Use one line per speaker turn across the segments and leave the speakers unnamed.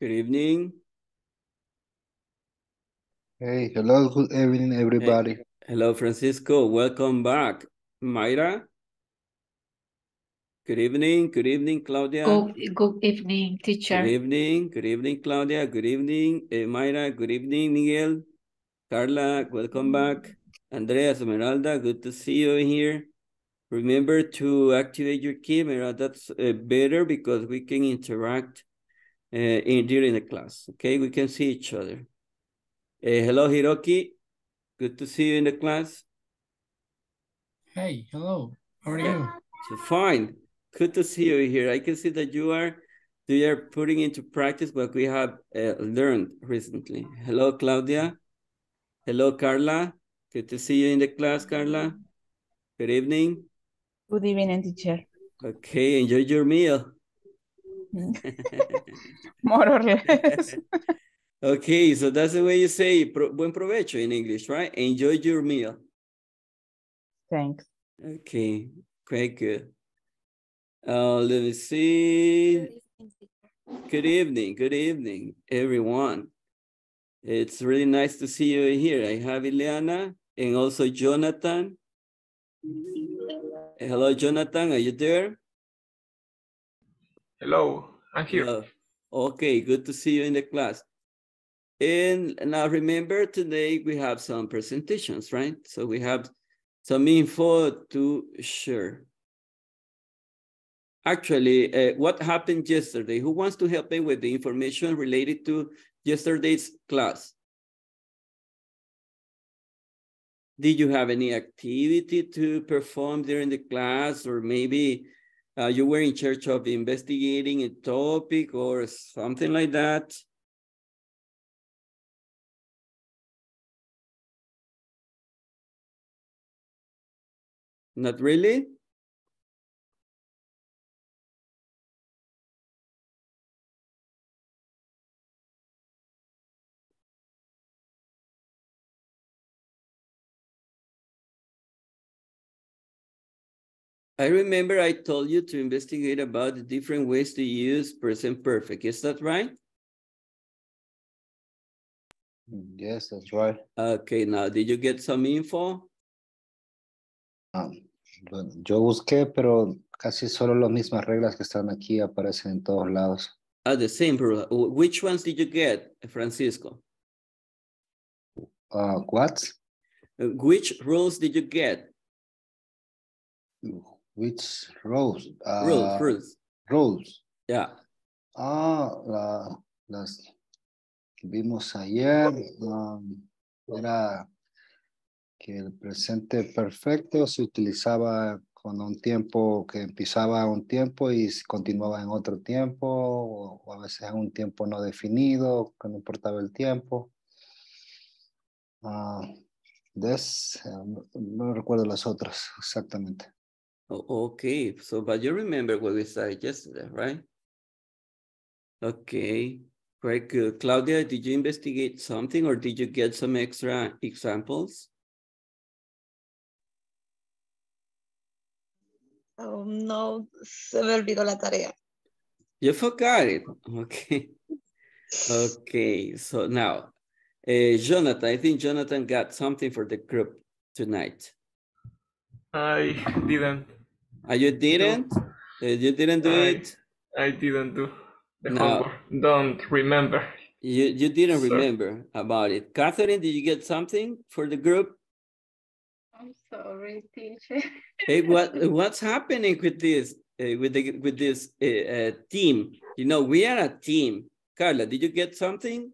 Good evening.
Hey, hello, good evening, everybody.
Hey, hello, Francisco. Welcome back. Mayra? Good evening. Good evening, Claudia.
Good, good evening, teacher.
Good evening. Good evening, Claudia. Good evening, uh, Mayra. Good evening, Miguel. Carla, welcome back. Andrea Esmeralda, good to see you here. Remember to activate your camera. That's uh, better because we can interact uh, in, during the class. Okay, we can see each other. Uh, hello, Hiroki. Good to see you in the class.
Hey, hello. How are you?
So fine. Good to see you here. I can see that you are you are putting into practice what we have uh, learned recently. Hello, Claudia. Hello, Carla. Good to see you in the class, Carla. Good evening.
Good evening, teacher.
Okay, enjoy your meal.
More or less.
okay, so that's the way you say pro buen provecho in English, right? Enjoy your meal.
Thanks.
Okay, quite good. Uh, let me see. Good evening, good evening, everyone. It's really nice to see you here. I have Ileana and also Jonathan. Hello, Jonathan, are you there?
Hello, I'm here.
Hello. Okay, good to see you in the class. And now remember today we have some presentations, right? So we have some info to share. Actually, uh, what happened yesterday? Who wants to help me with the information related to yesterday's class? Did you have any activity to perform during the class or maybe uh, you were in charge of investigating a topic or something like that? Not really? I remember I told you to investigate about the different ways to use present perfect. Is that right?
Yes, that's right.
Okay, now did you get some info?
Um, yo busqué, pero casi solo las mismas reglas que están aquí aparecen en todos lados.
Ah, the same rule. Which ones did you get, Francisco?
Uh, what?
Which rules did you get?
Which rules? Uh,
rules, rules.
Rules.
Yeah.
Ah, la, las que vimos ayer. Um, era que el presente perfecto se utilizaba con un tiempo que empezaba un tiempo y continuaba en otro tiempo, o, o a veces en un tiempo no definido, que no importaba el tiempo. Uh, this, no recuerdo las otras exactamente.
Oh, okay, so but you remember what we said yesterday, right? Okay, very good. Claudia, did you investigate something or did you get some extra examples?
Oh, no, se me olvidó la tarea.
You forgot it. Okay. Okay, so now, uh, Jonathan, I think Jonathan got something for the group tonight.
I didn't.
Uh, you didn't? Uh, you didn't do
I,
it?
I didn't do the
No.
homework. Don't remember.
You, you didn't
Sorry.
remember about it. Catherine, did you get something for the group?
I'm sorry, teacher.
Hey, what what's happening with this uh, with the with this uh, uh, team? You know, we are a team. Carla, did you get something?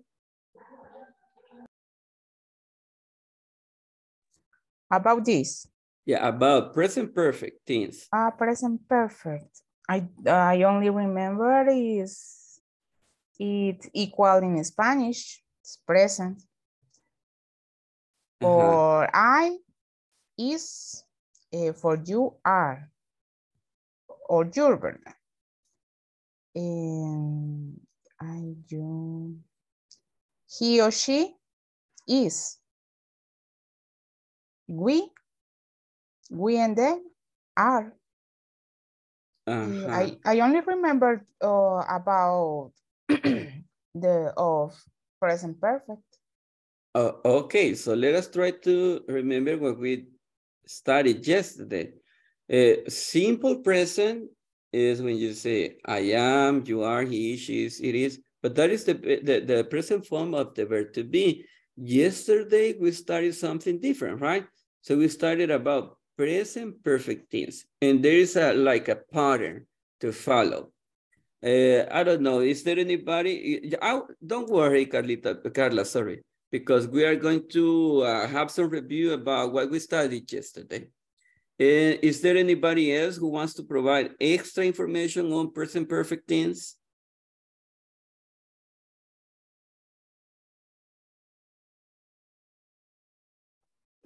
About this,
Yeah, about present perfect tense.
uh, present perfect. I I only remember is it equal in Spanish. It's present.
Uh-huh.
For I is eh, for you are or your verb. And I you he or she is. We we and they are.
Uh-huh.
I, I only remember uh, about the of present perfect.
Uh, okay, so let us try to remember what we studied yesterday. Uh, simple present is when you say I am, you are, he, she is, it is, but that is the, the, the present form of the verb to be. Yesterday, we started something different, right? So we started about present perfect tense, and there is a like a pattern to follow. Uh, I don't know, is there anybody? I, don't worry, Carlita, Carla, sorry, because we are going to uh, have some review about what we studied yesterday. Uh, is there anybody else who wants to provide extra information on present perfect tense?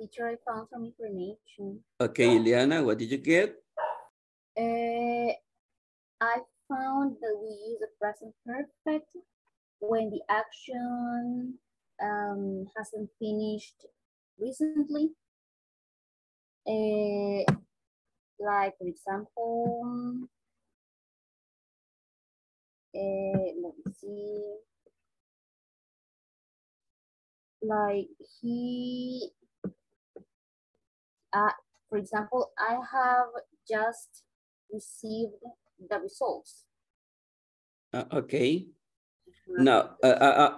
Teacher, I found some information.
Okay, Ileana, what did you get?
Uh, I found that we use the present perfect when the action um, hasn't finished recently. Uh, like, for example, uh, let me see. Like he uh, for example, I have just received the results.
Uh, okay. Now, uh, uh,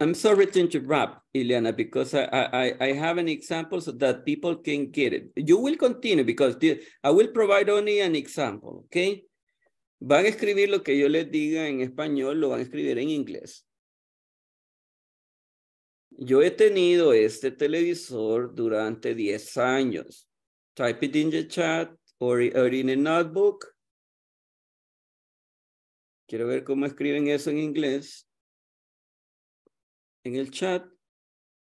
I'm sorry to interrupt, Ileana, because I, I, I have an example so that people can get it. You will continue because the, I will provide only an example, okay? Van a escribir lo que yo les diga en español, lo van a escribir en inglés. Yo he tenido este televisor durante 10 años. Type it in the chat or, or in a notebook. Quiero ver cómo escriben eso en inglés. En el chat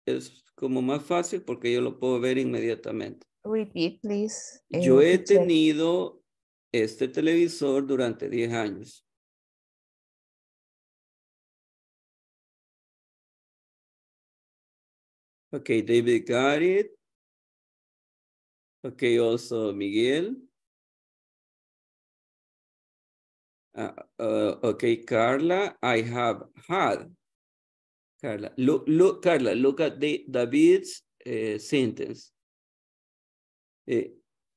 es como más fácil porque yo lo puedo ver inmediatamente.
Repeat, please.
Yo
uh,
he tenido este televisor durante 10 años. Okay, David got it. Okay, also Miguel. Uh, uh, okay, Carla, I have had. Carla, look, look, Carla, look at the David's uh, sentence. Uh,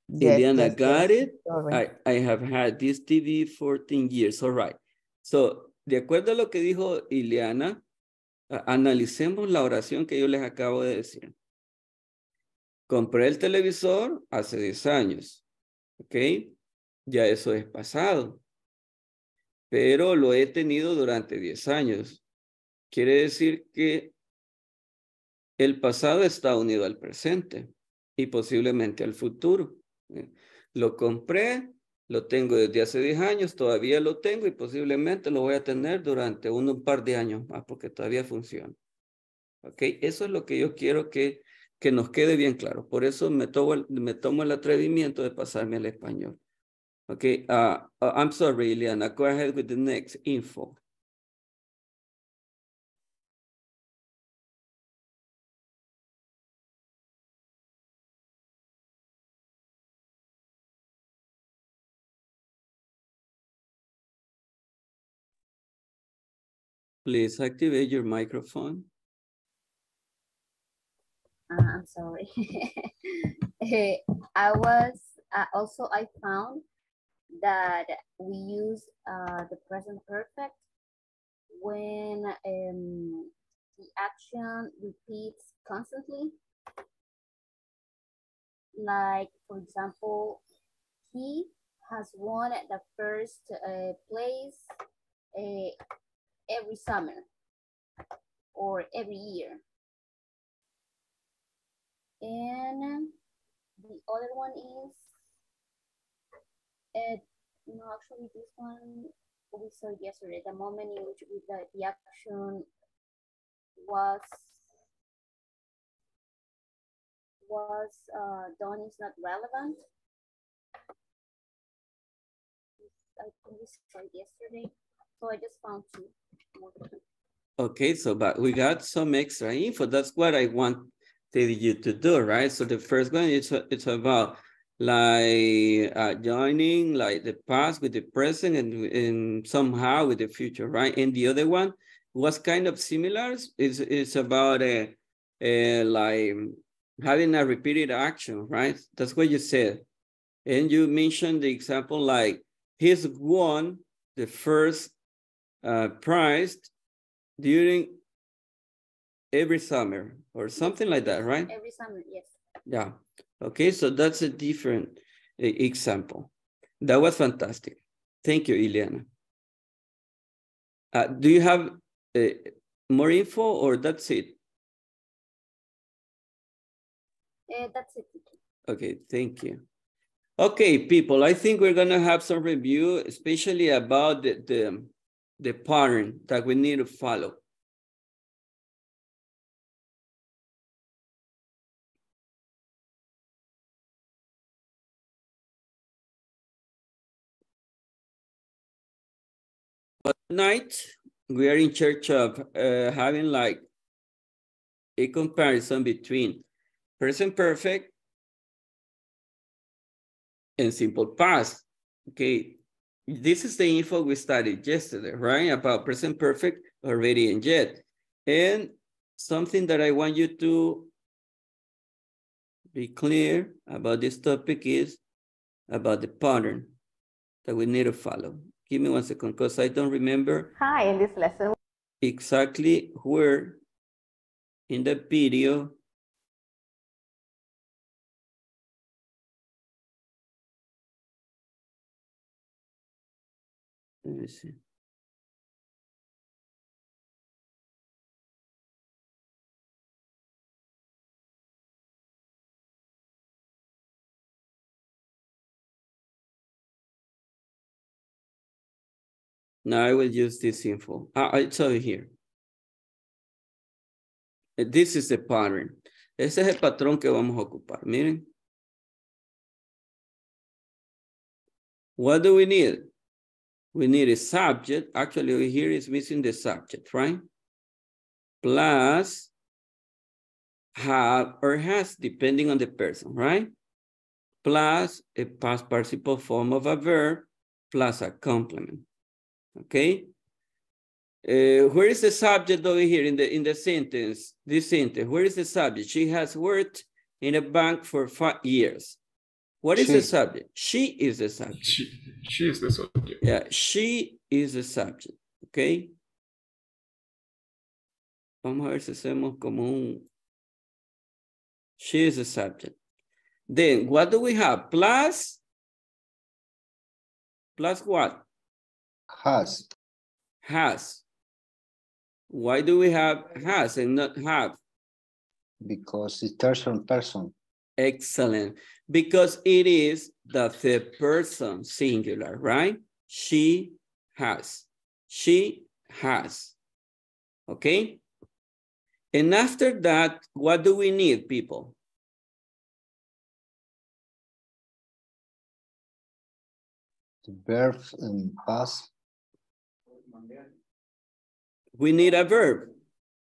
Yes,
Ileana
yes,
got
yes,
it. I, I have had this TV 14 years. All right. So, de acuerdo a lo que dijo Ileana, analicemos la oración que yo les acabo de decir. Compré el televisor hace 10 años. ¿Ok? Ya eso es pasado. Pero lo he tenido durante 10 años. Quiere decir que el pasado está unido al presente y posiblemente al futuro. ¿eh? Lo compré, lo tengo desde hace 10 años, todavía lo tengo y posiblemente lo voy a tener durante un, un par de años más porque todavía funciona. ¿Ok? Eso es lo que yo quiero que, que nos quede bien claro. Por eso me tomo, el- me tomo el atrevimiento de pasarme al español. Ok, uh, uh, I'm sorry, Ileana. Go ahead with the next info. Please activate your microphone.
Uh, I'm sorry. Eh, I was uh, also I found that we use uh, the present perfect when um, the action repeats constantly. Like for example, he has won at the first uh, place uh, every summer or every year. And the other one is, uh, no, actually this one we saw yesterday, the moment in which we- the, the action was was uh, done is not relevant. I think we saw yesterday, so I just found two.
Okay, so but we got some extra info. That's what I wanted you to do, right? So the first one is it's about like uh, joining like the past with the present and, and somehow with the future, right? And the other one was kind of similar. It's, it's about a, a like having a repeated action, right? That's what you said. And you mentioned the example like he's won the first uh, prize during every summer or something like that, right?
Every summer, yes.
Yeah. Okay, so that's a different uh, example. That was fantastic. Thank you, Ileana. Uh, do you have uh, more info or that's it?
Uh, that's it.
Okay, thank you. Okay, people, I think we're gonna have some review, especially about the, the, the pattern that we need to follow. But tonight, we are in church of uh, having like a comparison between present perfect and simple past. Okay, this is the info we studied yesterday, right? About present perfect, already and yet. And something that I want you to be clear about this topic is about the pattern that we need to follow. Give me one second, because I don't remember
Hi, in this lesson,
exactly where in the video Let me see. Now I will use this info. Ah, it's you here. This is the pattern. Ese es el patrón que vamos a ocupar. Miren. What do we need? We need a subject. Actually, here is missing the subject, right? Plus have or has, depending on the person, right? Plus a past participle form of a verb plus a complement. Okay? Uh, where is the subject over here in the in the sentence? This sentence, where is the subject? She has worked in a bank for five years. What is the subject? She is the subject.
She, she is the subject.
Yeah, she is the subject, okay? Vamos a ver si hacemos como un... She is the subject. Then, what do we have? Plus? Plus what?
Has.
Has. Why do we have has and not have?
Because it's third person.
Excellent. Because it is the third person singular, right? She has. She has. Okay? And after that, what do we need, people?
The verb and past.
We need a verb.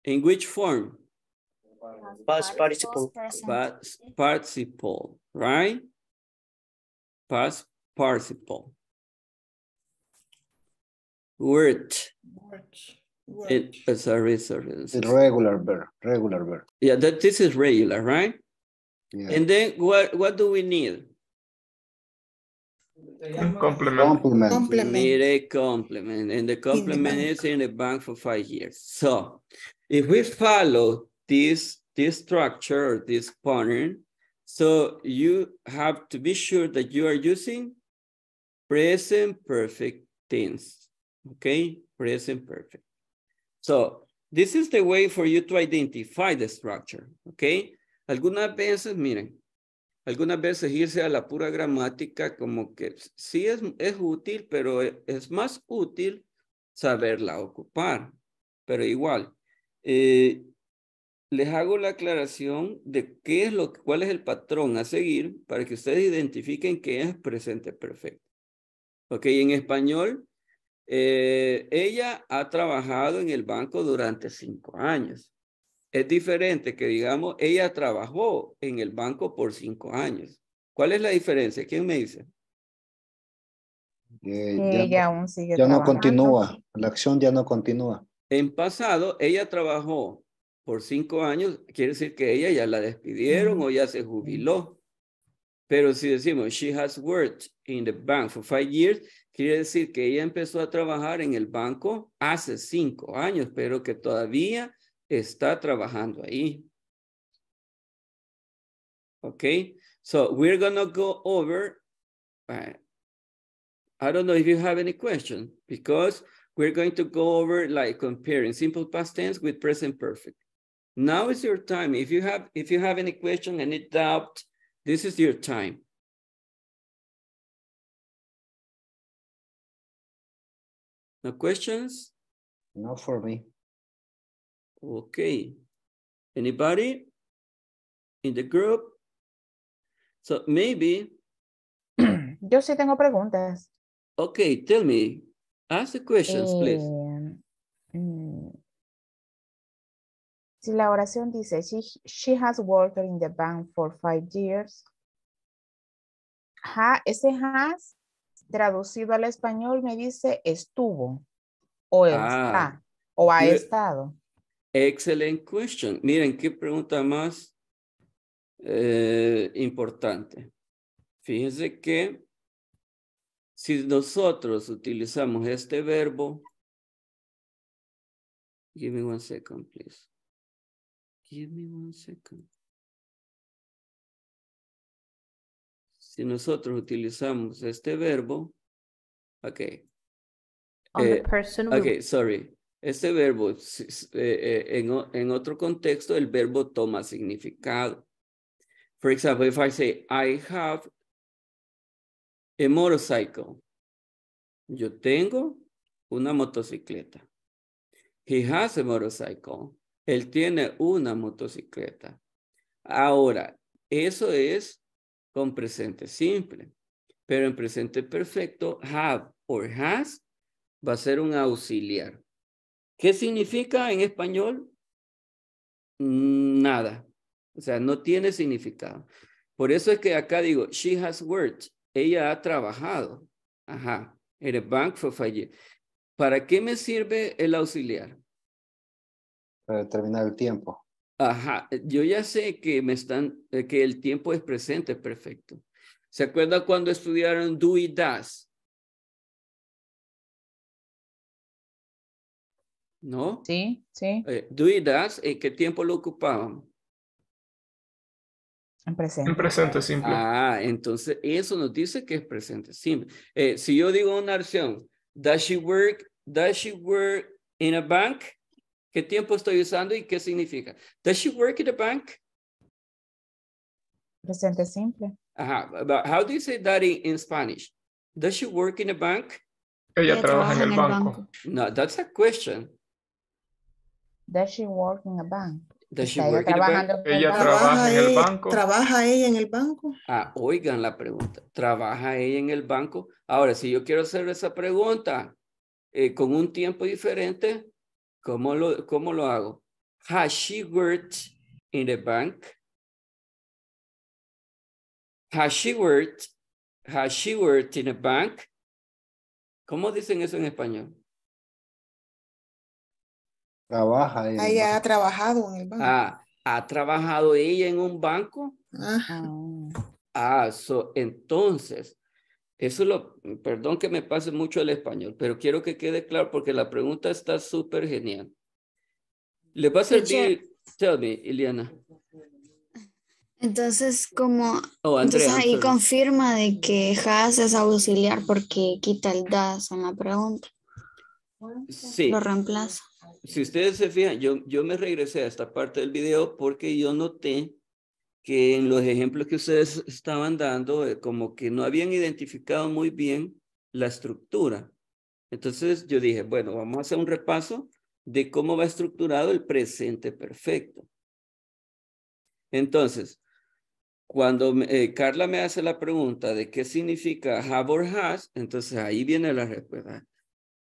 In which form?
Past participle.
Past participle, right? Past participle. Word. Word. It, sorry, sorry.
The regular verb. Regular verb.
Yeah, that this is regular, right?
Yeah.
And then what, what do we need?
Complement.
Complement.
Need a complement, and the complement is in the bank for five years. So if we follow this, this structure this pattern, so you have to be sure that you are using present perfect tense, okay? Present perfect. So this is the way for you to identify the structure, okay? Algunas veces, miren, algunas veces irse a la pura gramática como que sí es, es útil, pero es más útil saberla ocupar. Pero igual, eh, les hago la aclaración de qué es lo, cuál es el patrón a seguir para que ustedes identifiquen qué es presente perfecto. Ok, en español, eh, ella ha trabajado en el banco durante cinco años. Es diferente que digamos, ella trabajó en el banco por cinco años. ¿Cuál es la diferencia? ¿Quién me dice?
Eh, ya,
ella
no-
aún sigue
ya no continúa. La acción ya no continúa.
En pasado, ella trabajó por cinco años, quiere decir que ella ya la despidieron o ya se jubiló. Pero si decimos, she has worked in the bank for five years, quiere decir que ella empezó a trabajar en el banco hace cinco años, pero que todavía está trabajando ahí. Okay, so we're gonna go over. uh, I don't know if you have any question because we're going to go over like comparing simple past tense with present perfect. Now is your time. If you have if you have any question, any doubt, this is your time. No questions?
No for me.
Okay. Anybody in the group? So maybe,
Yo sí tengo preguntas.
okay, tell me. Ask the questions, please.
Eh, si la oración dice, she, she has worked in the bank for five years. Ha, ese has, traducido al español, me dice estuvo o
Ah,
está o ha estado.
Excellent question. Miren, qué pregunta más eh, importante. Fíjense que si nosotros utilizamos este verbo, give me one second, please. Give me one second. Si nosotros utilizamos este verbo, ok.
On
Eh,
the person will
Ok, sorry. Este verbo, eh, eh, en, en otro contexto, el verbo toma significado. For example, if I say, I have a motorcycle. Yo tengo una motocicleta. He has a motorcycle. Él tiene una motocicleta. Ahora, eso es con presente simple. Pero en presente perfecto, have or has va a ser un auxiliar. ¿Qué significa en español? Mm, Nada. O sea, no tiene significado. Por eso es que acá digo, she has worked. Ella ha trabajado. Ajá. En el bank for. ¿Para qué me sirve el auxiliar?
Para determinar el tiempo.
Ajá, yo ya sé que me están, eh, que el tiempo es presente perfecto. ¿Se acuerda cuando estudiaron do y does? ¿No?
Sí, sí,
Eh, do y does, ¿en qué tiempo lo ocupaban?
en presente.
En presente simple.
Ah, entonces eso nos dice que es presente simple. Eh, si yo digo una acción, does she work, does she work in a bank? ¿Qué tiempo estoy usando y qué significa? Does she work in a bank?
Presente simple.
Ajá, but how do you say that in, in Spanish? Does she work in a bank?
Ella trabaja en el banco.
No, that's a question.
Does she work in a bank?
Does she work in a bank?
trabajando en el
Ella
banco.
trabaja en el banco.
¿Trabaja ella en el banco?
Ah, oigan la pregunta. ¿Trabaja ella en el banco? Ahora, si yo quiero hacer esa pregunta eh, con un tiempo diferente, ¿cómo lo, ¿cómo lo hago? Has she worked in the bank? Has she worked? Has she worked in a bank? ¿Cómo dicen eso en español?
Trabaja en el
Ella ha trabajado en el banco.
Ah, ¿ha trabajado ella en un banco?
Ah,
Ah,
Ah, so, entonces, eso lo, perdón que me pase mucho el español, pero quiero que quede claro porque la pregunta está súper genial. ¿Le va a servir? Tell me, Iliana.
Entonces, como,
Oh,
entonces
Andrea, I'm
ahí confirma de que has es auxiliar porque quita el das en la pregunta,
Sí,
lo reemplaza.
si ustedes se fijan, yo, yo me regresé a esta parte del video porque yo noté que en los ejemplos que ustedes estaban dando, eh, como que no habían identificado muy bien la estructura. Entonces yo dije, bueno, vamos a hacer un repaso de cómo va estructurado el presente perfecto. Entonces, cuando eh, Carla me hace la pregunta de qué significa have or has, entonces ahí viene la respuesta.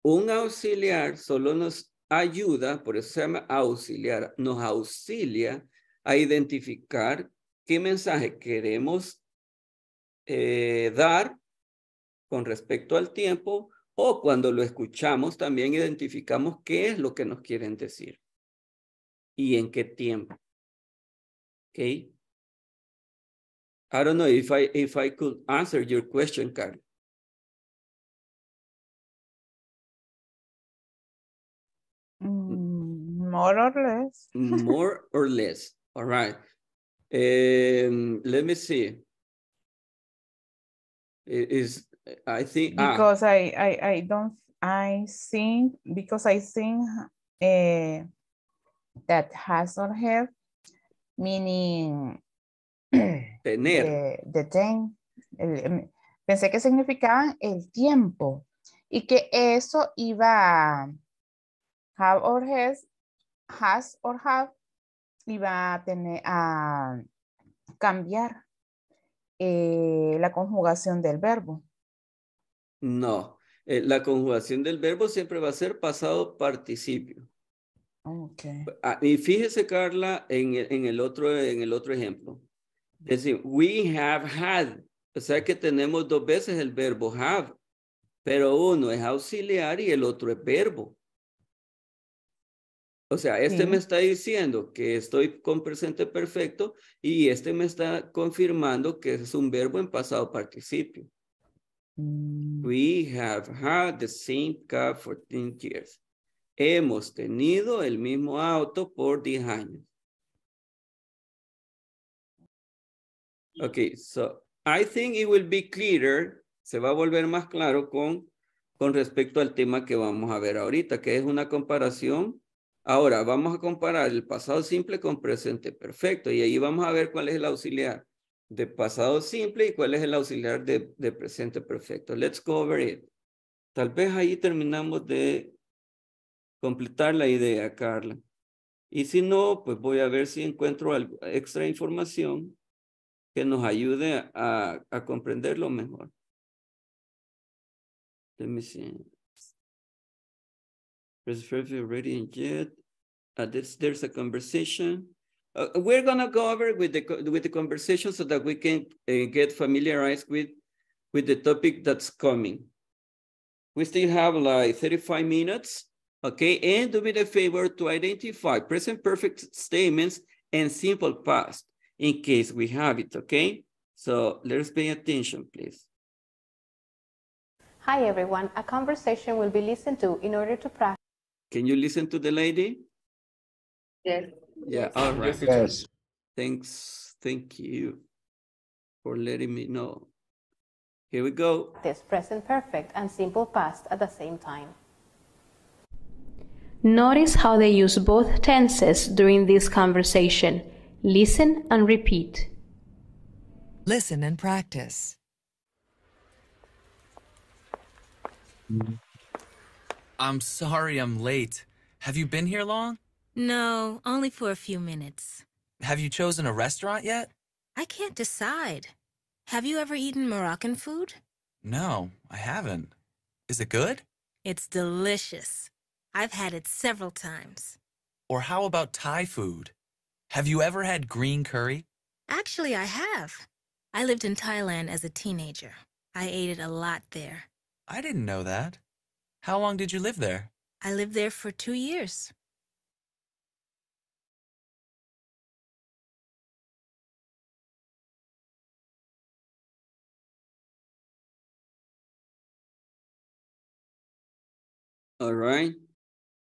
Un auxiliar solo nos ayuda, por eso se llama auxiliar, nos auxilia a identificar qué mensaje queremos eh, dar con respecto al tiempo O cuando lo escuchamos, también identificamos qué es lo que nos quieren decir y en qué tiempo. Okay. I don't know if I if I could answer your question, Carl.
Mm, More or less.
More or less. All right. Um, let me see. It is I think ah,
Because I, I, I don't, I think, because I think eh, that has or have, meaning
tener.
ten, el- em, pensé que significaban el tiempo y que eso iba a have or has, has or have, iba a tener a cambiar eh, la conjugación del verbo.
No, eh, la conjugación del verbo siempre va a ser pasado participio.
Okay.
Ah, y fíjese, Carla, en en el otro, en el otro ejemplo. Es decir, we have had. O sea que tenemos dos veces el verbo have, pero uno es auxiliar y el otro es verbo. O sea, este me está diciendo que estoy con presente perfecto y este me está confirmando que es un verbo en pasado participio.
Mm,
We have had the same car for 10 years. Hemos tenido el mismo auto por 10 años. Okay, so I think it will be clearer, se va a volver más claro con, con respecto al tema que vamos a ver ahorita, que es una comparación. Ahora, vamos a comparar el pasado simple con presente perfecto y ahí vamos a ver cuál es el auxiliar de pasado simple y cuál es el auxiliar de, de presente perfecto. Let's go over it. Tal vez ahí terminamos de completar la idea, Carla. Y si no, pues voy a ver si encuentro algo, extra información que nos ayude a, a comprenderlo mejor. Let me see. Perfect already jet. Uh, there's, there's a conversation. Uh, we're gonna go over with the with the conversation so that we can uh, get familiarized with with the topic that's coming. We still have like 35 minutes, okay? And do me the favor to identify present perfect statements and simple past in case we have it, okay? So let's pay attention, please.
Hi everyone, a conversation will be listened to in order to practice.
Can you listen to the lady?
Yes.
Yeah, all right.
Yes,
Thanks, thank you for letting me know. Here we go.
this present perfect and simple past at the same time. Notice how they use both tenses during this conversation. Listen and repeat.
Listen and practice. Mm-hmm.
I'm sorry I'm late. Have you been here long?
No, only for a few minutes.
Have you chosen a restaurant yet?
I can't decide. Have you ever eaten Moroccan food?
No, I haven't. Is it good?
It's delicious. I've had it several times.
Or how about Thai food? Have you ever had green curry?
Actually, I have. I lived in Thailand as a teenager. I ate it a lot there.
I didn't know that. How long did you live there?
I lived there for two years.
All right.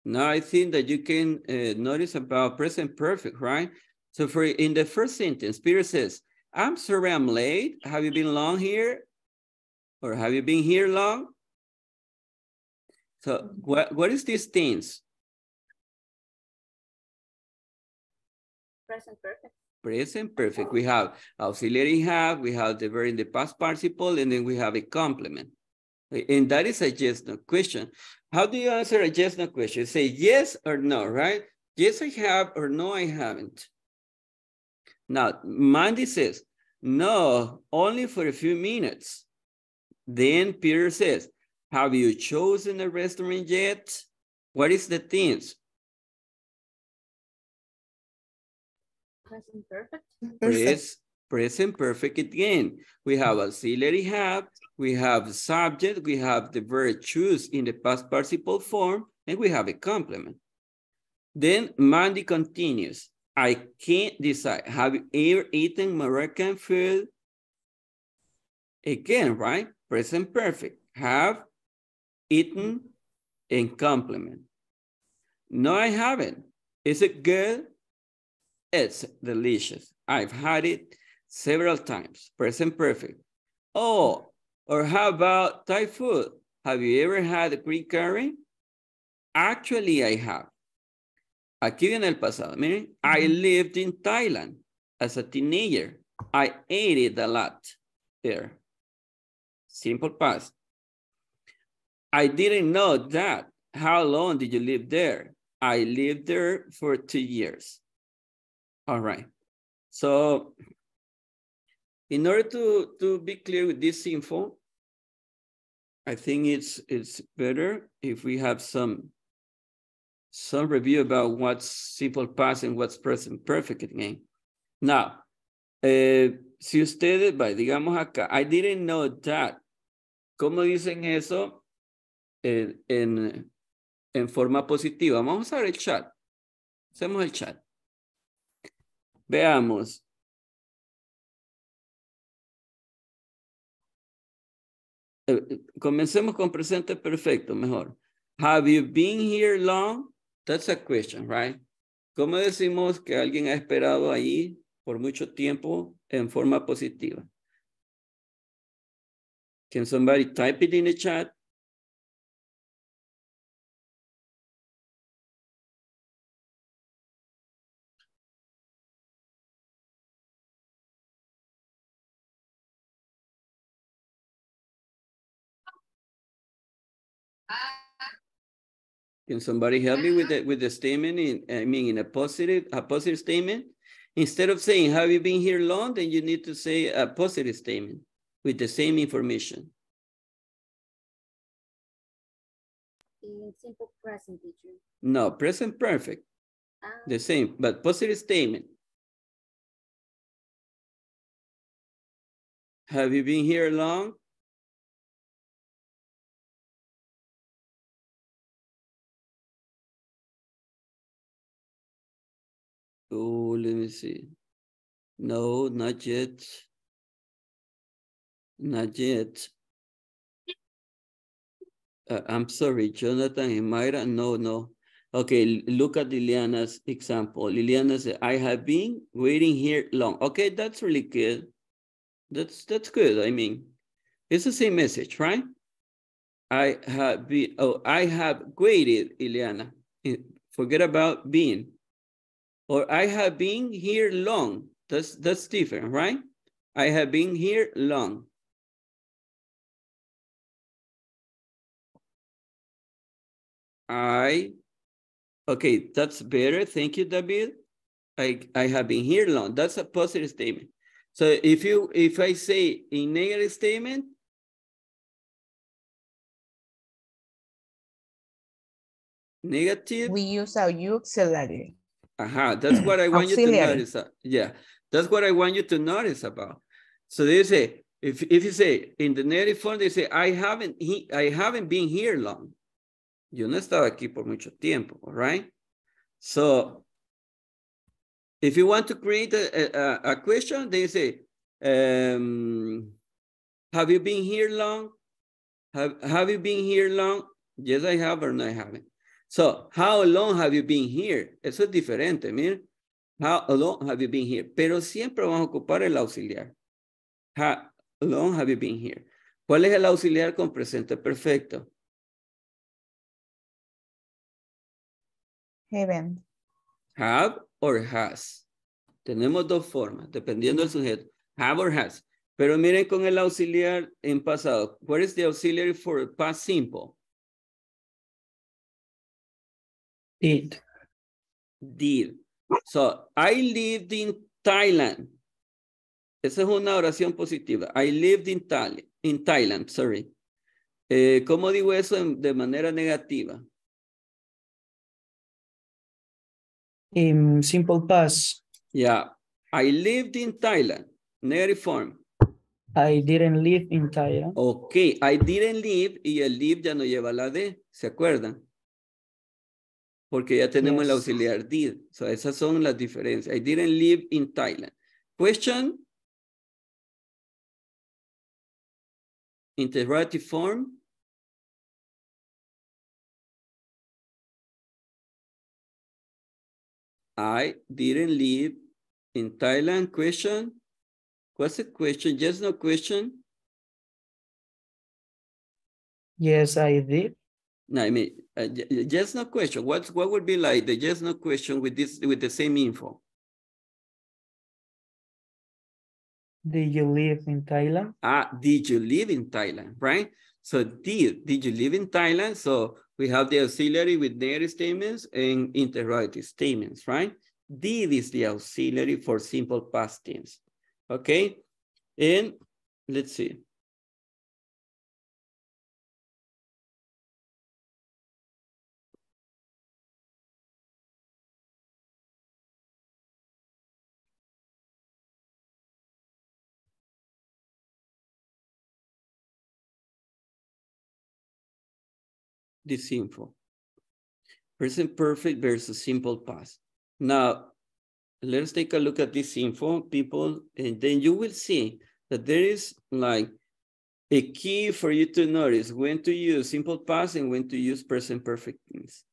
Now I think that you can uh, notice about present perfect, right? So for in the first sentence, Peter says, I'm sorry I'm late. Have you been long here? Or have you been here long? So what, what is these things?
Present perfect.
Present perfect. We have auxiliary have, we have the verb in the past participle, and then we have a complement. And that is a yes, no question. How do you answer a yes, no question? Say yes or no, right? Yes, I have, or no, I haven't. Now, Mandy says, no, only for a few minutes. Then Peter says, have you chosen a restaurant yet? What is the things?
Present perfect.
Pres present perfect again. We have auxiliary have, we have subject, we have the verb choose in the past participle form, and we have a complement. Then Mandy continues. I can't decide. Have you ever eaten Moroccan food? Again, right? Present perfect. Have eaten in complement. No, I haven't. Is it good? It's delicious. I've had it several times. Present perfect. Oh, or how about Thai food? Have you ever had a green curry? Actually, I have. Aquí viene el pasado. Miren, I lived in Thailand as a teenager. I ate it a lot there. Simple past. I didn't know that. How long did you live there? I lived there for two years. All right. So in order to, to be clear with this info, I think it's it's better if we have some some review about what's simple past and what's present perfect again. Now, eh, si ustedes, by digamos acá, I didn't know that. ¿Cómo dicen eso en, en, forma positiva? Vamos a ver el chat. Hacemos el chat. Veamos. Eh, comencemos con presente perfecto, mejor. Have you been here long? That's a question, right? ¿Cómo decimos que alguien ha esperado ahí por mucho tiempo en forma positiva? Can somebody type it in the chat? Can somebody help me with the with the statement in I mean in a positive a positive statement? Instead of saying have you been here long, then you need to say a positive statement with the same information.
In simple present, teacher.
No, present perfect.
Ah.
The same, but positive statement. Have you been here long? Oh, let me see. No, not yet. Not yet. Uh, I'm sorry, Jonathan and Mayra. No, no. Okay, look at Liliana's example. Liliana said, I have been waiting here long. Okay, that's really good. That's that's good. I mean, it's the same message, right? I have been, oh, I have waited, Liliana. Forget about being or I have been here long. That's, that's different, right? I have been here long. I, okay, that's better. Thank you, David. I, I have been here long. That's a positive statement. So if you, if I say in negative statement, negative.
We use our auxiliary.
Aha, that's what I want you to notice. Uh, yeah, that's what I want you to notice about. So they say, if, if you say in the negative form, they say, I haven't, he, I haven't been here long. Yo no estaba aquí por mucho tiempo, right? So if you want to create a, a, a question, they say, um, have you been here long? Have, have you been here long? Yes, I have or no, I haven't. So, how long have you been here? Eso es diferente, miren. How long have you been here? Pero siempre vamos a ocupar el auxiliar. How long have you been here? ¿Cuál es el auxiliar con presente perfecto?
Haven't.
Have or has. Tenemos dos formas, dependiendo del sujeto. Have or has. Pero miren con el auxiliar en pasado. What is the auxiliary for past simple?
Did.
Did. So, I lived in Thailand. Esa es una oración positiva. I lived in, Thailand, in Thailand, sorry. Eh, ¿Cómo digo eso de manera negativa?
In simple past.
Yeah. I lived in Thailand. Negative form.
I didn't live in Thailand.
Ok, I didn't live y el live ya no lleva la D, ¿se acuerdan? Porque ya tenemos el
Yes.
auxiliar did. So esas son las diferencias. I didn't live in Thailand. Question. Interrogative form. I didn't live in Thailand. Question. What's the question? Yes, no question.
Yes, I did.
No, I mean, uh, yes, no question. What, what would be like the yes, no question with this, with the same info?
Did you live in Thailand?
Ah, did you live in Thailand, right? So did, did you live in Thailand? So we have the auxiliary with negative statements and interrogative statements, right? Did is the auxiliary for simple past tense, okay? And let's see. This info. Present perfect versus simple past. Now, let's take a look at this info, people, and then you will see that there is like a key for you to notice when to use simple past and when to use present perfect tense.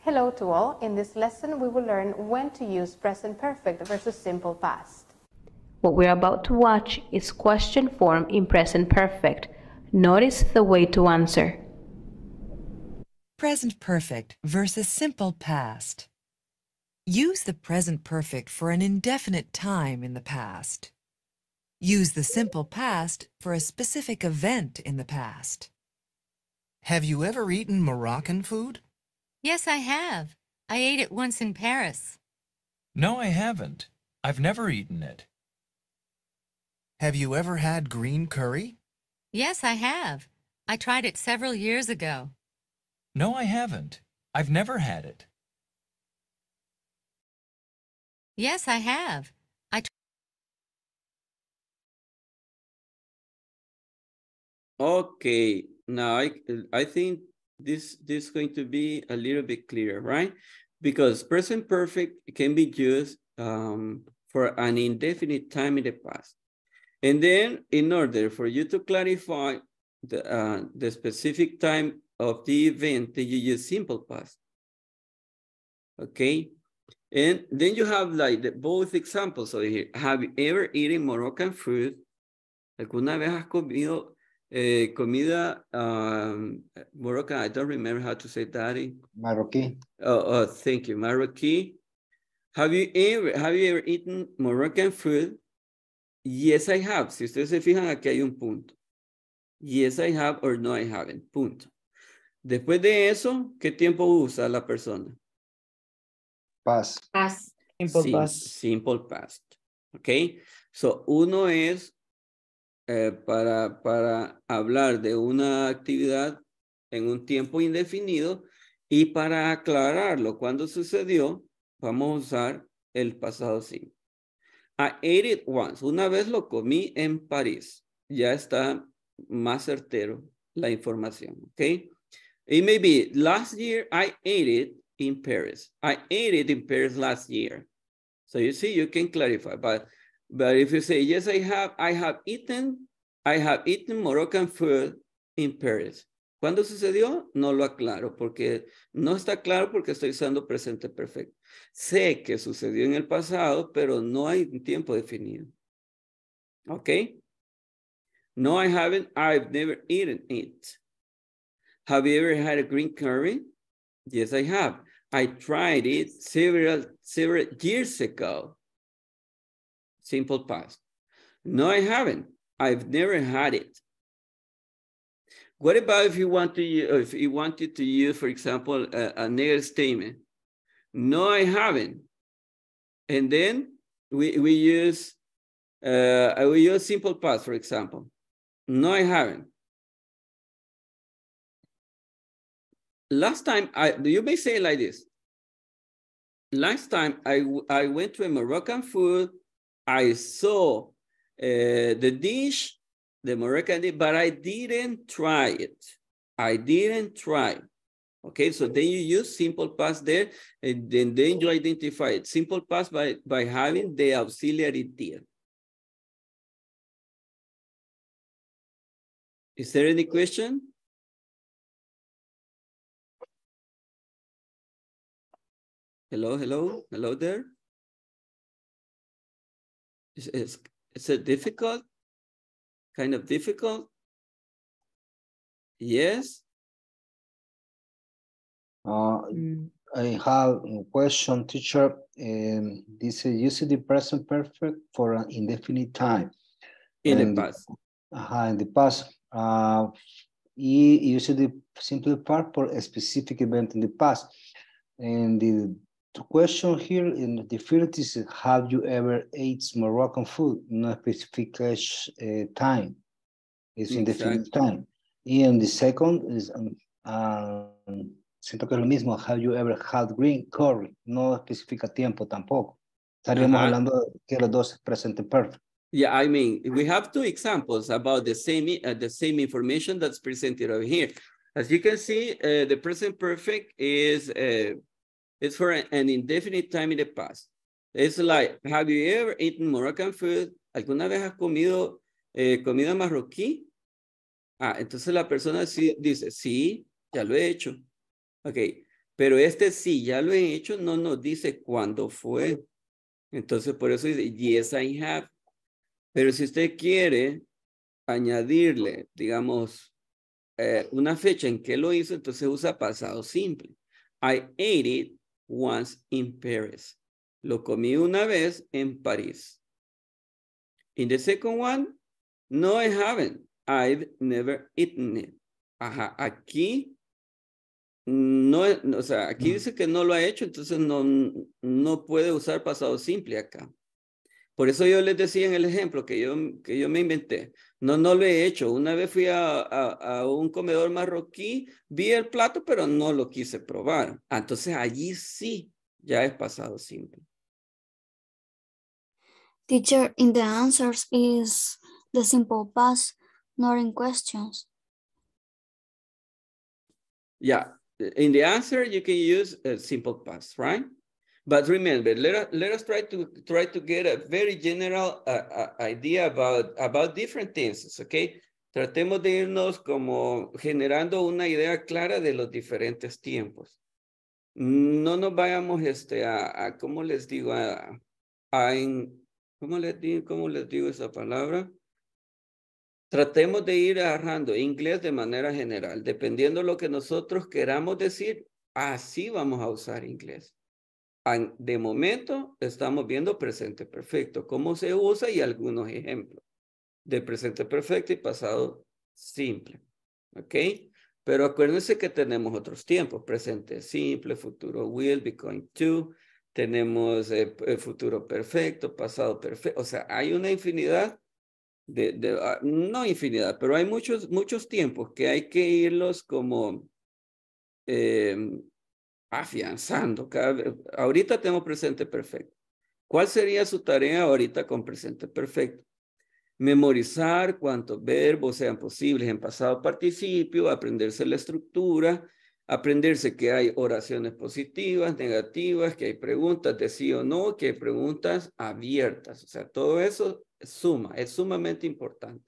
Hello to all. In this lesson, we will learn when to use present perfect versus simple past. What we're about to watch is question form in present perfect. Notice the way to answer.
Present perfect versus simple past. Use the present perfect for an indefinite time in the past. Use the simple past for a specific event in the past.
Have you ever eaten Moroccan food?
Yes, I have. I ate it once in Paris.
No, I haven't. I've never eaten it.
Have you ever had green curry?
Yes, I have. I tried it several years ago.
No, I haven't. I've never had it.
Yes, I have. I tr-
Okay, now I, I think this, this is going to be a little bit clearer, right? Because present perfect can be used um, for an indefinite time in the past. And then in order for you to clarify the, uh, the specific time of the event, then you use simple past. Okay? And then you have like the, both examples over here. Have you ever eaten Moroccan food? ¿Alguna vez has comido eh, comida um, Moroccan? I don't remember how to say that.
Marroquí.
Oh, oh, thank you. Marroquí. Have you ever, have you ever eaten Moroccan food? Yes, I have. Si ustedes se fijan, aquí hay un punto. Yes, I have or no, I haven't. Punto. Después de eso, ¿qué tiempo usa la persona?
Past.
Past.
Simple
Sim-
past.
Simple past. ¿Ok? So, uno es eh, para, para hablar de una actividad en un tiempo indefinido y para aclararlo cuando sucedió, vamos a usar el pasado simple. I ate it once. Una vez lo comí en París. Ya está más certero la información. ¿Ok? It may be last year I ate it in Paris. I ate it in Paris last year. So you see, you can clarify. But but if you say yes, I have, I have eaten, I have eaten Moroccan food in Paris. ¿Cuándo sucedió? No lo aclaro porque no está claro porque estoy usando presente perfecto. Sé que sucedió en el pasado, pero no hay un tiempo definido. ¿Ok? No, I haven't. I've never eaten it. Have you ever had a green curry? Yes, I have. I tried it several, several years ago. Simple past. No, I haven't. I've never had it. What about if you want to, u- if you wanted to use, for example, a, a negative statement? No, I haven't. And then we, we use, uh, use simple past, for example. No, I haven't. Last time, I you may say like this. Last time I, I went to a Moroccan food I saw uh, the dish, the Moroccan but I didn't try it. I didn't try. Okay, so then you use simple past there, and then, then you identify it. Simple past by, by having the auxiliary did. Is there any question? Hello, hello, hello there. Is, is, is it difficult? Kind of difficult? Yes?
Uh, I have a question, teacher. Um, this is using the present perfect for an indefinite time.
In
And
the past.
Uh, in the past, uh, y use the simple part for a specific event in the past. And the, the question here in the field is, have you ever ate Moroccan food? No specific uh, time. It's indefinite time. Y en the second is, um, um, siento que es lo mismo, have you ever had green curry? No especifica tiempo tampoco. Estaríamos
Ajá.
hablando de que los dos es presente perfect.
Yeah, I mean, we have two examples about the same uh, the same information that's presented over here. As you can see, uh, the present perfect is uh, it's for an, indefinite time in the past. It's like, have you ever eaten Moroccan food? ¿Alguna vez has comido eh, comida marroquí? Ah, entonces la persona dice, sí, ya lo he hecho. Ok, pero este sí, ya lo he hecho, no nos dice cuándo fue. Entonces, por eso dice, yes, I have. Pero si usted quiere añadirle, digamos, eh, una fecha en que lo hizo, entonces usa pasado simple. I ate it once in Paris. Lo comí una vez en París. In the second one, no, I haven't. I've never eaten it. Ajá, aquí no, o sea, aquí dice que no lo ha hecho, entonces no, no puede usar pasado simple acá. Por eso yo les decía en el ejemplo que yo, que yo me inventé. No, no lo he hecho. Una vez fui a, a, a un comedor marroquí, vi el plato, pero no lo quise probar. Ah, entonces allí sí, ya es pasado simple.
Teacher, in the answers is the simple past, not in questions.
Yeah, in the answer you can use a simple past, right? But remember, let us, try to try to get a very general uh, uh, idea about, about different tenses, okay? Tratemos de irnos como generando una idea clara de los diferentes tiempos. No nos vayamos este, a, a ¿cómo les digo? A, a ¿cómo, les digo, ¿Cómo les digo esa palabra? Tratemos de ir agarrando inglés de manera general. Dependiendo de lo que nosotros queramos decir, así vamos a usar inglés. De momento, estamos viendo presente perfecto, cómo se usa y algunos ejemplos de presente perfecto y pasado simple. ¿Ok? Pero acuérdense que tenemos otros tiempos, presente simple, futuro will, be going to, tenemos eh, futuro perfecto, pasado perfecto, o sea, hay una infinidad de, de uh, no infinidad, pero hay muchos, muchos tiempos que hay que irlos como eh, afianzando. Cada vez. Ahorita tenemos presente perfecto. ¿Cuál sería su tarea ahorita con presente perfecto? Memorizar cuantos verbos sean posibles en pasado participio, aprenderse la estructura, aprenderse que hay oraciones positivas, negativas, que hay preguntas de sí o no, que hay preguntas abiertas. O sea, todo eso suma, es sumamente importante.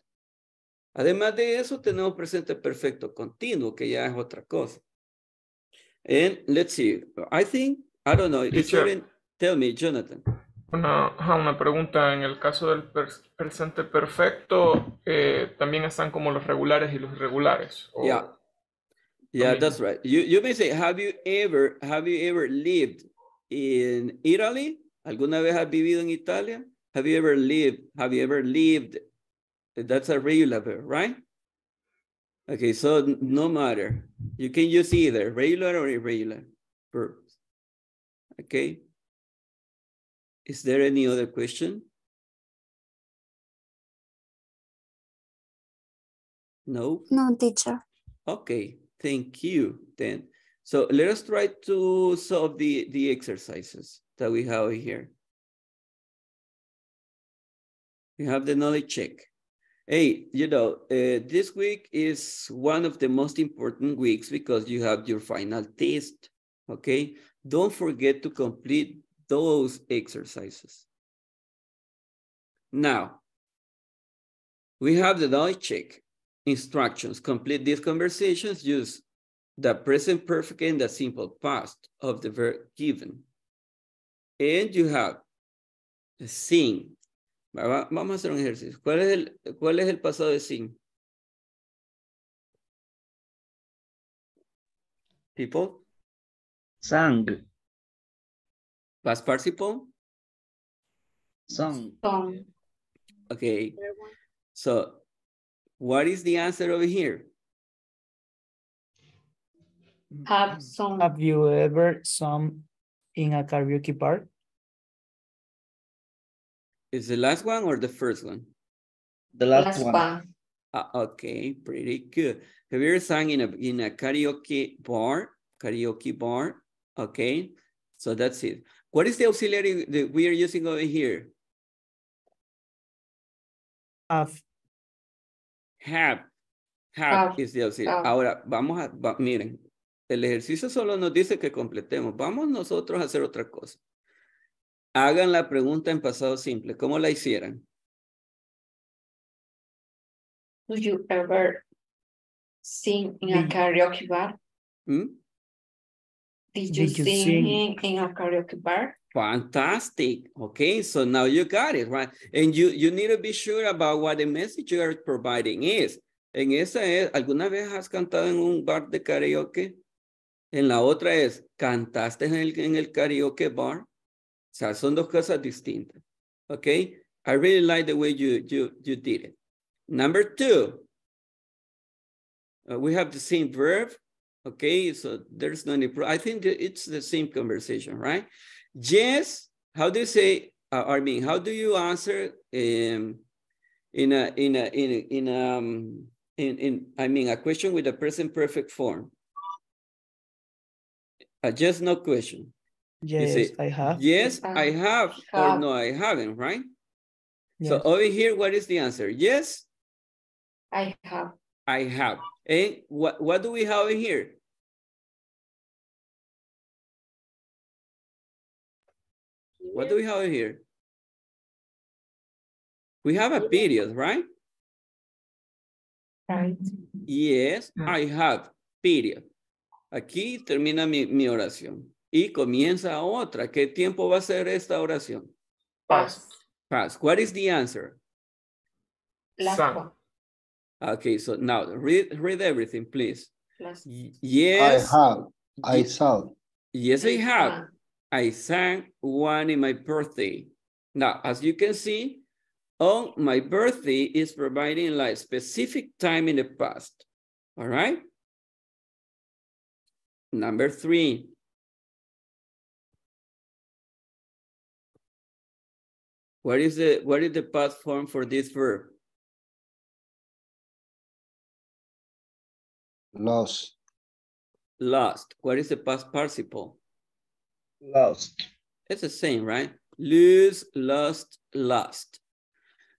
Además de eso, tenemos presente perfecto continuo, que ya es otra cosa. And let's see, I think, I don't know, it's tell me, Jonathan.
Una, una pregunta, en el caso del presente perfecto, eh, también están como los regulares y los irregulares.
O... Yeah. Yeah, that's right. You, you may say, have you ever, have you ever lived in Italy? ¿Alguna vez has vivido en Italia? Have you ever lived? Have you ever lived? That's a regular verb, right? Okay, so no matter. You can use either regular or irregular verbs. Okay. Is there any other question? No?
No, teacher.
Okay, thank you then. So let us try to solve the, the exercises that we have here. We have the knowledge check. Hey, you know, uh, this week is one of the most important weeks because you have your final test, okay? Don't forget to complete those exercises. Now, we have the knowledge check instructions. Complete these conversations, use the present perfect and the simple past of the verb given. And you have the Vamos a hacer un ejercicio. ¿Cuál es el, cuál es el pasado de sing? People?
Sang.
Past participle?
Song.
Song.
Okay. So, what is the answer over here?
Have sung.
Have you ever sung in a karaoke bar?
Is the last one or the first one?
The last, one.
Ah, okay, pretty good. Have you ever sung in a in a karaoke bar? Karaoke bar. Okay, so that's it. What is the auxiliary that we are using over here?
Have.
Have. Have,
Have,
is the auxiliary.
have.
Ahora, vamos a, va- miren, el ejercicio solo nos dice que completemos. Vamos nosotros a hacer otra cosa. Hagan la pregunta en pasado simple. ¿Cómo la hicieran?
Do you ever sing in a karaoke bar?
¿Mm?
Did you,
Did you
sing,
sing-
in, in a karaoke bar?
Fantastic. Okay, so now you got it, right? And you, you need to be sure about what the message you are providing is. En esa es, ¿alguna vez has cantado en un bar de karaoke? En la otra es, ¿cantaste en el, en el karaoke bar? O sea, son dos cosas distintas. Okay, I really like the way you, you, you did it. Number two, uh, we have the same verb. Okay, so there's no pro- I think it's the same conversation, right? Yes, how do you say, uh, I mean, how do you answer um, in a, in a, in, a, in, um, in, in, I mean, a question with a present perfect form? A just no question. You
Yes,
say,
I have.
Yes,
Uh,
I have, or no, I haven't, right? So over here, what is the answer? Yes,
I have.
I have. And what, what do we have in here? What do we have in here? We have a period, right?
Right.
Yes, I have, period. Aquí termina mi, mi oración. Y comienza otra. ¿Qué tiempo va a ser esta oración?
Past.
Past. What is the answer?
Sang.
Okay, so now read, read everything, please.
Last.
Y-
I
Yes,
have. I saw.
yes, I have.
Sang.
I sang one in my birthday. Now, as you can see, on my birthday is providing like specific time in the past. All right. Number three. What is the what is the past form for this verb?
Lost.
Lost. What is the past participle?
Lost.
It's the same, right? Lose, lost, lost.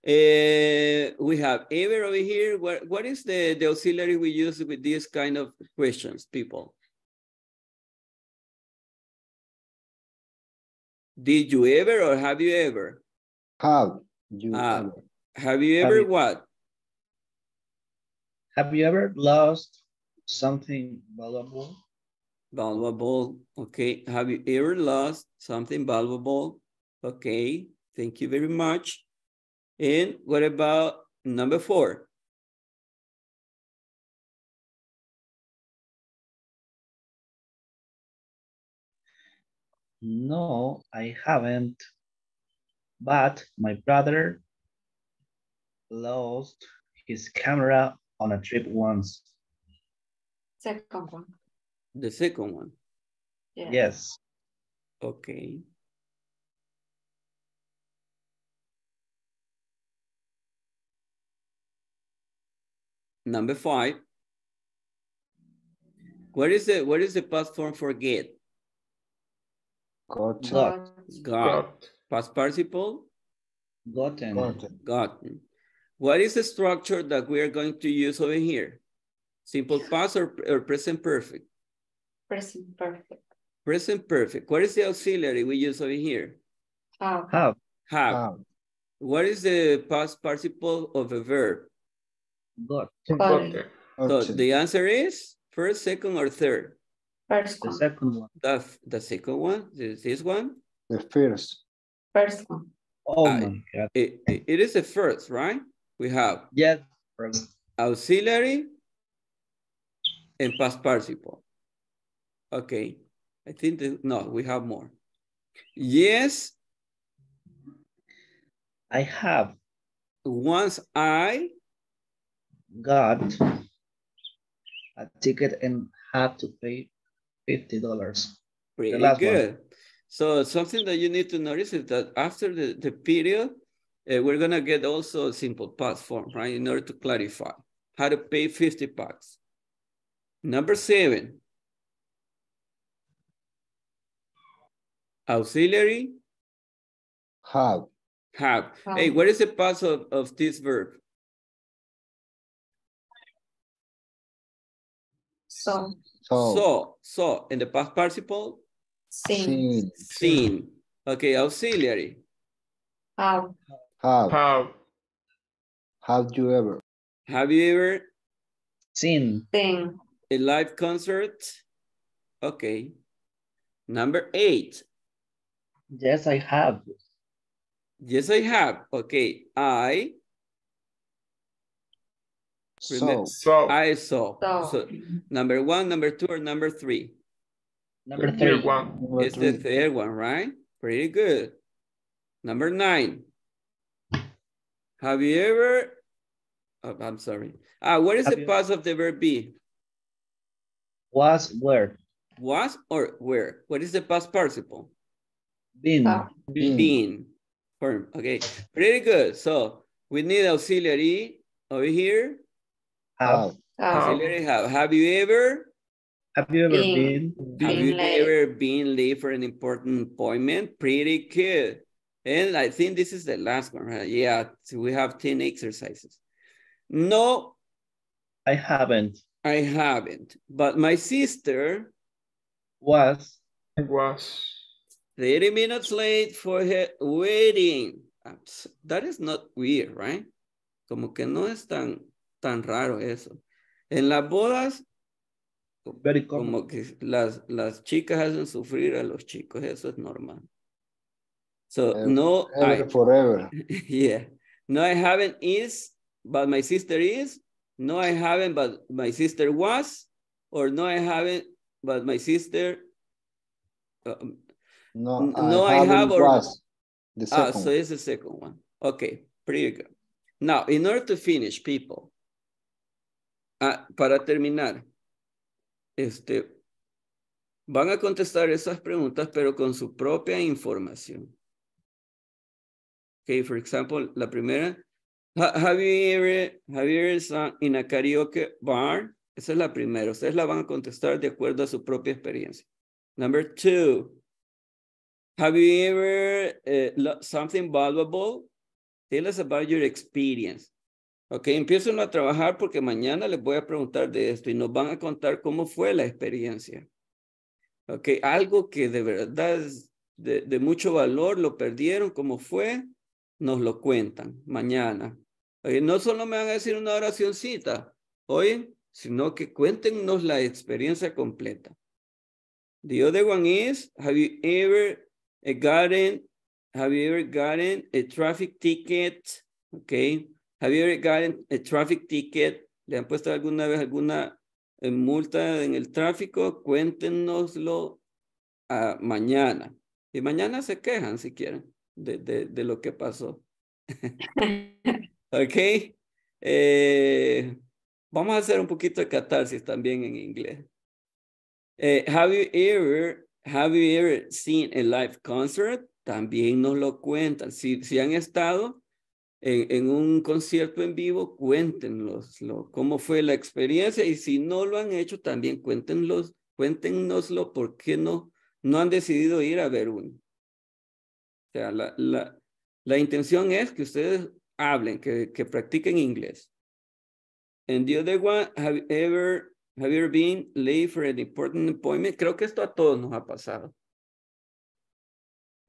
Eh, we have ever over here. What, what is the, the auxiliary we use with these kind of questions, people? Did you ever or have you ever?
Have you
Ah.
ever?
Have you
Have
ever
you-
what?
Have you ever lost something valuable?
Valuable. Okay. Have you ever lost something valuable? Okay. Thank you very much. And what about number four?
No, I haven't. But my brother lost his camera on a trip once.
Second one.
The second one.
Yeah.
Yes.
Okay. Number five. What is the what is the past form for get?
Got.
Got.
Got. Past participle?
Gotten.
Gotten.
Gotten. What is the structure that we are going to use over here? Simple past or, or present perfect?
Present perfect.
Present perfect. What is the auxiliary we use over here?
Have.
Have.
Have.
Have.
What is the past participle of a verb?
Got.
Gotten.
Okay.
So the answer is first, second, or third?
First
The second one.
The, the second one, this, this one?
The first.
First one.
Oh my God.
It, it- it is the first, right? We have
Yes. first.
auxiliary and past participle. Okay, I think that, no, we have more. Yes,
I have
once I,
got a ticket and had to pay fifty dollars.
pretty
last one.
Good. So something that you need to notice is that after the, the period, uh, we're gonna get also a simple past form, right? In order to clarify how to pay 50 bucks. Number seven. Auxiliary,
Have.
have. Hey,
Have.
what is the past of, of this verb?
So.
So.
So, so, in the past participle,
Seen.
Seen.
seen. Okay, auxiliary.
Have.
Have.
Have.
Have you ever?
Have you ever
Seen.
Seen.
a live concert? Okay. Number eight.
Yes, I have.
Yes, I have. Okay, I,
So.
So.
I saw.
So.
So, number one, number two, or number three?
Number
Here
three.
one.
Number
It's the third one, right? Pretty good. Number nine. Have you ever, oh, I'm sorry. Ah, what is
Have
the past of the verb be?
Was where?
Was or where? What is the past participle?
Been.
Have.
Been.
Been. Firm. Okay, pretty good. So we need auxiliary over here.
Have.
Have.
Auxiliary have. Have you ever?
Have you ever
Been.
been?
Have you
late.
ever been late for an important appointment? Pretty good. And I think this is the last one, right? Yeah, so we have 10 exercises. No,
I haven't.
I haven't. But my sister,
Was.
Was.
30 minutes late for her wedding. That is not weird, right? Como que no es tan, tan raro eso. En las bodas,
Very common.
como que las, las chicas hacen sufrir a los chicos, eso es normal. So,
Ever-
no, I,
forever.
yeah. No, I haven't is, but my sister is. No, I haven't, but my sister was. Or no, I haven't, but my sister. um,
No, I
no, I have or-
was. The
ah, so it's the second one. Okay, pretty good. Now, in order to finish, people, ah, para terminar, este, van a contestar esas preguntas, pero con su propia información. Okay, for example, la primera, ha- have you ever, have in a karaoke bar? Esa es la primera. Ustedes la van a contestar de acuerdo a su propia experiencia. Number two, have you ever uh, lo- something valuable? Tell us about your experience. Ok, empiecen a trabajar porque mañana les voy a preguntar de esto y nos van a contar cómo fue la experiencia. Ok, algo que de verdad es de, mucho valor, lo perdieron, cómo fue, nos lo cuentan mañana. Oye, no solo me van a decir una oracioncita, oye, sino que cuéntenos la experiencia completa. The other one is, have you ever gotten, have you ever gotten a traffic ticket? Okay. Have you ever gotten a traffic ticket? ¿Le han puesto alguna vez alguna eh, multa en el tráfico? Cuéntenoslo ah, mañana. Y mañana se quejan si quieren de, de, de lo que pasó. ok. Eh, vamos a hacer un poquito de catarsis también en inglés. Eh, have you ever, have you ever seen a live concert? También nos lo cuentan. Si, si han estado en, en un concierto en vivo, cuéntenos cómo fue la experiencia y si no lo han hecho, también cuéntenlos, cuéntenoslo por qué no, no han decidido ir a ver uno. O sea, la, la, La intención es que ustedes hablen, que, que practiquen inglés. And the other one, have ever, have you ever been late for an important appointment? Creo que esto a todos nos ha pasado.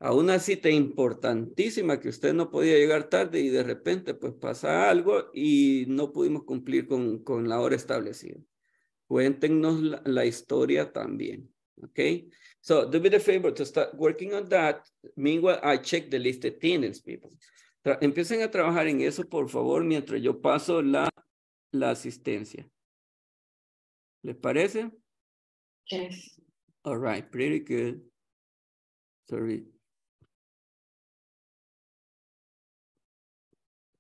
A una cita importantísima que usted no podía llegar tarde y de repente pues pasa algo y no pudimos cumplir con, con la hora establecida. Cuéntenos la, la historia también. Okay? So do me the favor to start working on that. Meanwhile, I check the list of tenants, people. Tra empiecen a trabajar en eso, por favor, mientras yo paso la, la asistencia. ¿Les parece?
Yes.
All right, pretty good. Sorry.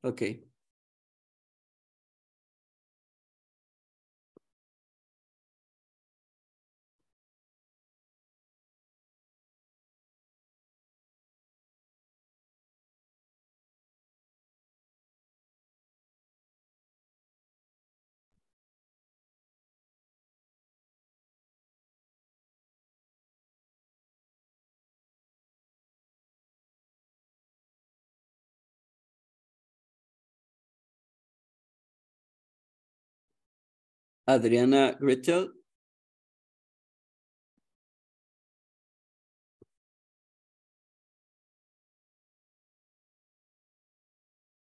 Okay. Adriana Gretel.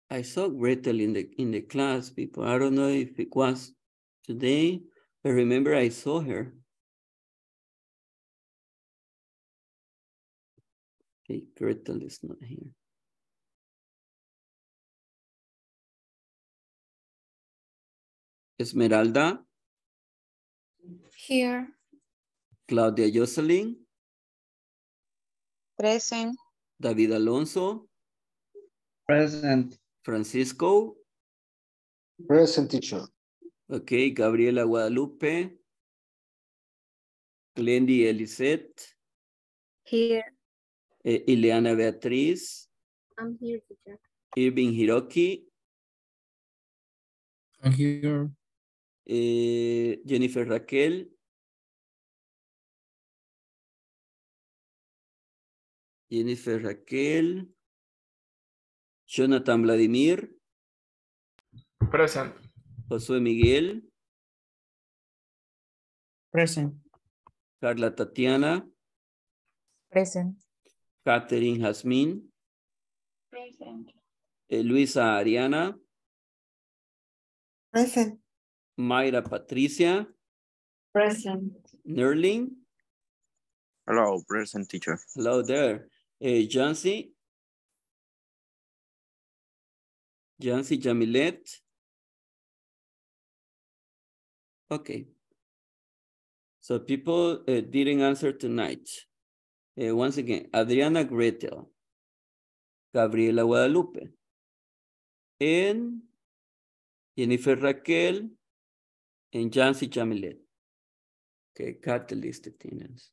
I saw Gretel in the in the class, people. I don't know if it was today, but remember I saw her. Okay, Gretel is not here. Esmeralda,
Here.
Claudia Jocelyn,
Present.
David Alonso,
Present.
Francisco,
Present teacher.
okay, Gabriela Guadalupe, Glendy Elisette,
Here.
eh, Ileana Beatriz,
I'm here, teacher.
Irving Hiroki,
I'm here.
Eh, Jennifer Raquel, Jennifer Raquel, Jonathan Vladimir,
Present.
Josué Miguel,
Present.
Carla Tatiana,
Present.
Catherine Jasmine,
Present.
eh, Luisa Ariana,
Present.
Mayra Patricia,
Present.
Nerling,
Hello, present teacher.
hello there, eh, Jancy, Jancy Jamilet. Okay. So people uh, didn't answer tonight. Uh, once again, Adriana Gretel, Gabriela Guadalupe, and Jennifer Raquel, and Jancy Jamilet. Okay, got the list of tenants.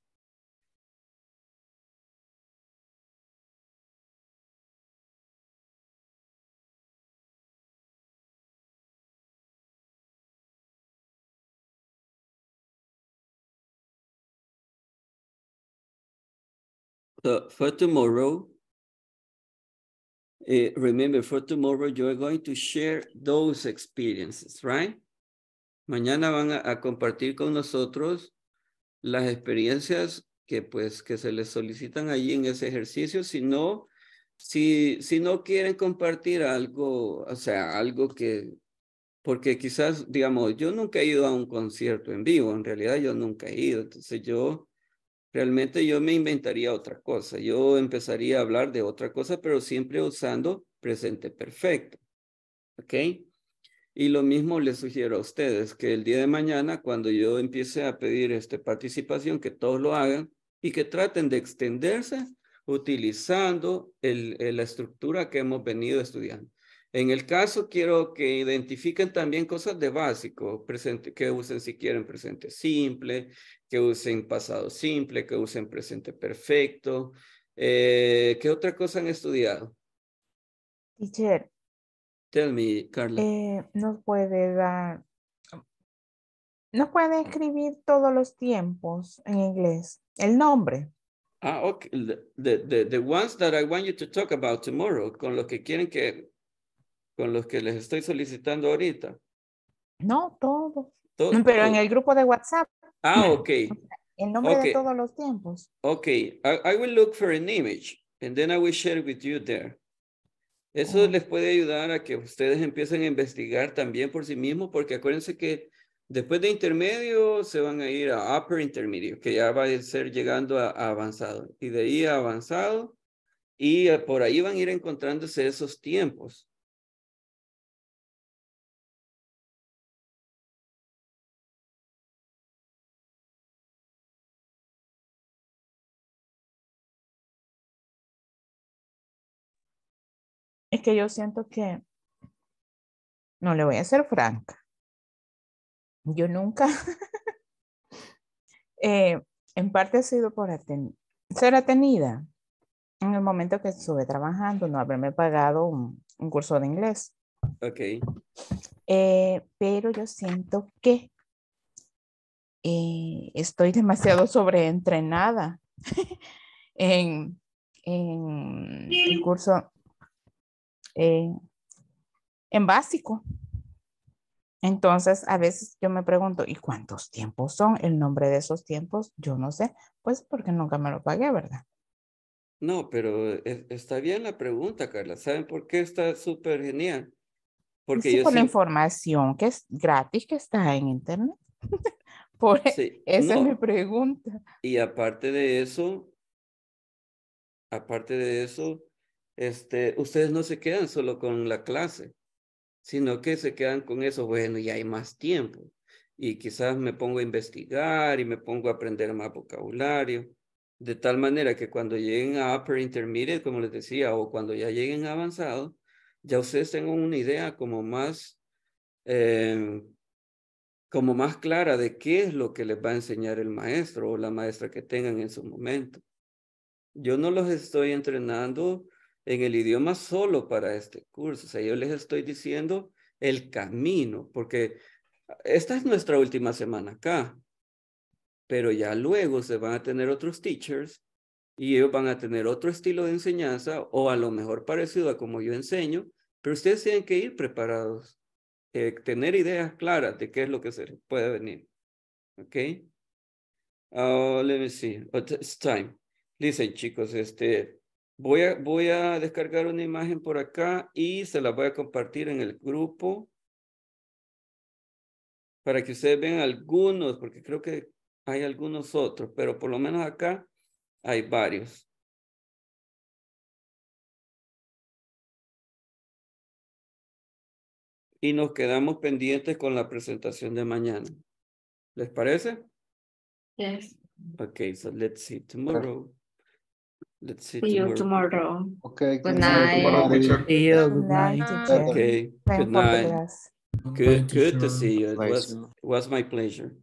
So for tomorrow, eh, remember for tomorrow you're going to share those experiences, right? Mañana van a, compartir con nosotros las experiencias que pues que se les solicitan allí en ese ejercicio, si no, si, si no quieren compartir algo, o sea, algo que, porque quizás, digamos, yo nunca he ido a un concierto en vivo, en realidad yo nunca he ido, entonces yo realmente yo me inventaría otra cosa. Yo empezaría a hablar de otra cosa, pero siempre usando presente perfecto. ¿Ok? Y lo mismo les sugiero a ustedes, que el día de mañana, cuando yo empiece a pedir este, participación, que todos lo hagan y que traten de extenderse utilizando el, la estructura que hemos venido estudiando. En el caso, quiero que identifiquen también cosas de básico, presente, que usen si quieren presente simple, que usen pasado simple, que usen presente perfecto. Eh, ¿Qué otra cosa han estudiado?
Teacher,
Tell me, Carla.
eh, nos puede dar, nos puede escribir todos los tiempos en inglés, el nombre.
Ah, okay. The, the, the, ones that I want you to talk about tomorrow, con los que quieren que, con los que les estoy solicitando ahorita.
No, todos.
To-
Pero en el grupo de WhatsApp,
Ah, okay.
el nombre
Okay.
de todos los tiempos.
Okay, I, I will look for an image and then I will share with you there. Eso les puede ayudar a que ustedes empiecen a investigar también por sí mismos, porque acuérdense que después de intermedio se van a ir a upper intermedio, que ya va a ser llegando a, a avanzado. Y de ahí a avanzado, y eh, por ahí van a ir encontrándose esos tiempos.
Es que yo siento que, no le voy a ser franca. Yo nunca, eh, en parte ha sido por aten- ser atenida en el momento que estuve trabajando, no haberme pagado un, un curso de inglés.
Okay.
Eh, pero yo siento que eh, estoy demasiado sobreentrenada en, en el curso eh, en básico. Entonces, a veces yo me pregunto, ¿y cuántos tiempos son? El nombre de esos tiempos, yo no sé, pues porque nunca me lo pagué, ¿verdad?
No, pero e- está bien la pregunta, Carla. ¿Saben por qué está súper genial? Porque
Sí,
yo
por la
sí-
información que es gratis, que está en internet. por,
Sí,
esa es
no.
mi pregunta.
Y aparte de eso, aparte de eso, este, ustedes no se quedan solo con la clase, sino que se quedan con eso, bueno, ya hay más tiempo. Y quizás me pongo a investigar y me pongo a aprender más vocabulario, de tal manera que cuando lleguen a upper intermediate, como les decía, o cuando ya lleguen a avanzado, ya ustedes tengan una idea como más, eh, como más clara de qué es lo que les va a enseñar el maestro o la maestra que tengan en su momento. Yo no los estoy entrenando en el idioma solo para este curso, o sea, yo les estoy diciendo el camino, porque esta es nuestra última semana acá, pero ya luego se van a tener otros teachers y ellos van a tener otro estilo de enseñanza o a lo mejor parecido a como yo enseño, pero ustedes tienen que ir preparados, eh, tener ideas claras de qué es lo que se puede venir. ¿Ok? Uh, let me see. Oh, It's time. Listen, chicos, este, voy a, voy a descargar una imagen por acá y se la voy a compartir en el grupo para que ustedes vean algunos, porque creo que hay algunos otros, pero por lo menos acá hay varios. Y nos quedamos pendientes con la presentación de mañana. ¿Les parece?
Yes.
Okay, so let's see tomorrow. Let's see
See you
tomorrow.
tomorrow.
Okay.
Good night.
See you. Good
night,
night.
Okay, good night. Good, good to see you. It was, it was my pleasure.